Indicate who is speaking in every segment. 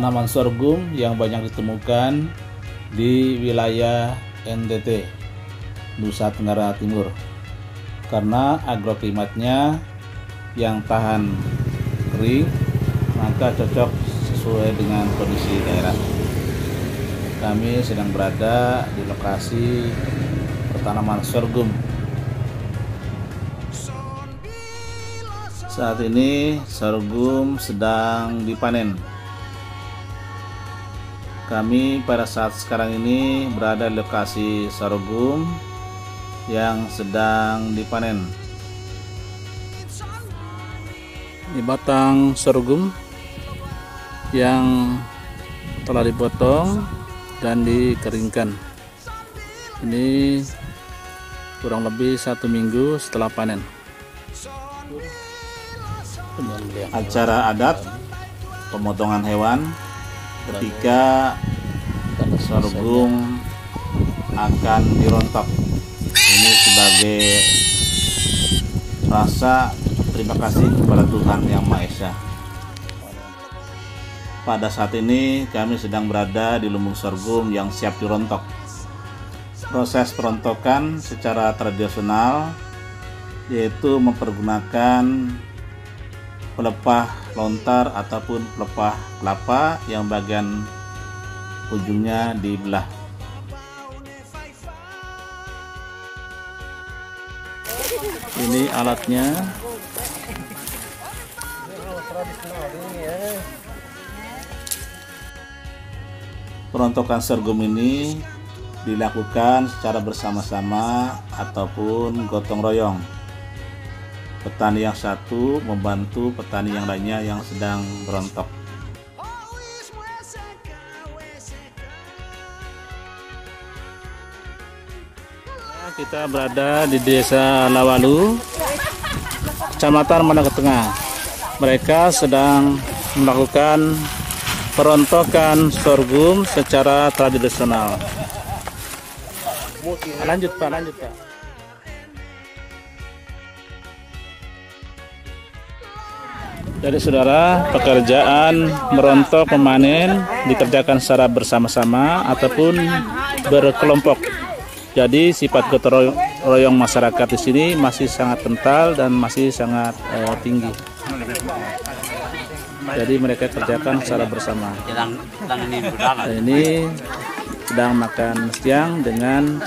Speaker 1: tanaman sorghum yang banyak ditemukan di wilayah NTT, Nusa Tenggara Timur. Karena agroklimatnya yang tahan kering, maka cocok sesuai dengan kondisi daerah. Kami sedang berada di lokasi pertanaman sorghum. Saat ini sorghum sedang dipanen. Kami pada saat sekarang ini berada di lokasi sorghum yang sedang dipanen. Ini batang sorghum yang telah dipotong dan dikeringkan. Ini kurang lebih satu minggu setelah panen. Acara adat pemotongan hewan ketika sorghum akan dirontok. Ini sebagai rasa terima kasih kepada Tuhan Yang Maha Esa. Pada saat ini kami sedang berada di lumbung sorghum yang siap dirontok. Proses perontokan secara tradisional yaitu mempergunakan pelepah lontar ataupun pelepah kelapa yang bagian ujungnya dibelah. Ini alatnya. Perontokan sorghum ini dilakukan secara bersama-sama ataupun gotong royong petani yang satu membantu petani yang lainnya yang sedang berontok. Kita berada di desa Lawalu, kecamatan Manado Tengah. Mereka sedang melakukan perontokan sorghum secara tradisional. Lanjut Pak, lanjut Pak. Jadi saudara, pekerjaan merontok memanen dikerjakan secara bersama-sama ataupun berkelompok. Jadi sifat gotong masyarakat di sini masih sangat kental dan masih sangat eh, tinggi. Jadi mereka kerjakan secara bersama. Dan ini sedang makan siang dengan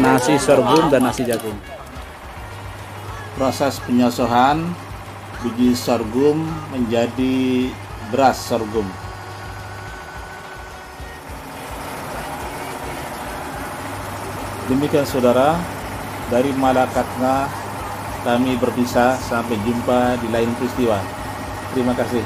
Speaker 1: nasi sorghum dan nasi jagung. Proses penyosohan biji sorghum menjadi beras sorghum. Demikian saudara, dari Malakatna kami berpisah sampai jumpa di lain peristiwa. Terima kasih.